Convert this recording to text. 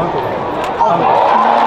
あウト。あ。